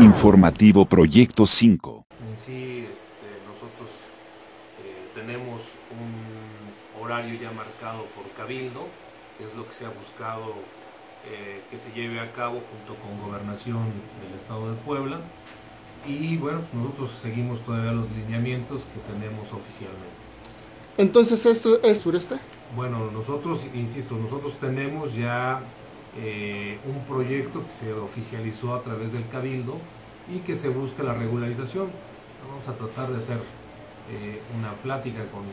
Informativo Proyecto 5. En sí, este, nosotros eh, tenemos un horario ya marcado por Cabildo, que es lo que se ha buscado eh, que se lleve a cabo junto con Gobernación del Estado de Puebla. Y bueno, nosotros seguimos todavía los lineamientos que tenemos oficialmente. Entonces, ¿esto es sureste? Bueno, nosotros, insisto, nosotros tenemos ya eh, un proyecto que se oficializó a través del Cabildo y que se busca la regularización. Vamos a tratar de hacer eh, una plática con,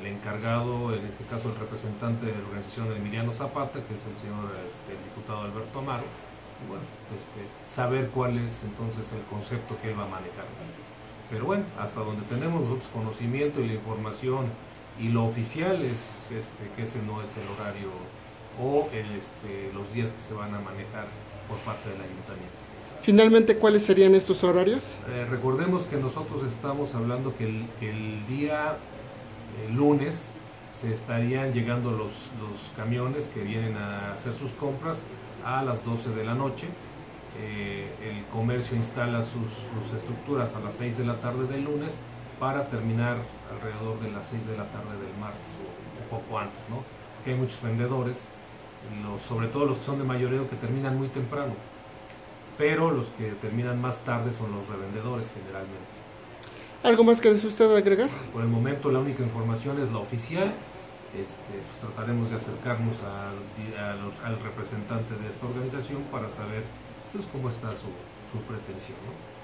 el encargado, en este caso el representante de la organización Emiliano Zapata, que es el señor este, diputado Alberto Amaro, y bueno, este, saber cuál es entonces el concepto que él va a manejar. Pero bueno, hasta donde tenemos nosotros conocimiento y la información y lo oficial es este, que ese no es el horario o el, este, los días que se van a manejar por parte del ayuntamiento. Finalmente, ¿cuáles serían estos horarios? Eh, recordemos que nosotros estamos hablando que el, día lunes se estarían llegando los, los, camiones que vienen a hacer sus compras a las 12 de la noche. Eh, el comercio instala sus, sus, estructuras a las 6 de la tarde del lunes para terminar alrededor de las 6 de la tarde del martes o un poco antes, ¿no? Que hay muchos vendedores sobre todo los que son de mayoreo que terminan muy temprano, pero los que terminan más tarde son los revendedores generalmente. ¿Algo más que desee usted agregar? Por el momento la única información es la oficial. Este, pues, trataremos de acercarnos al representante de esta organización para saber pues, cómo está su, su pretensión. ¿no?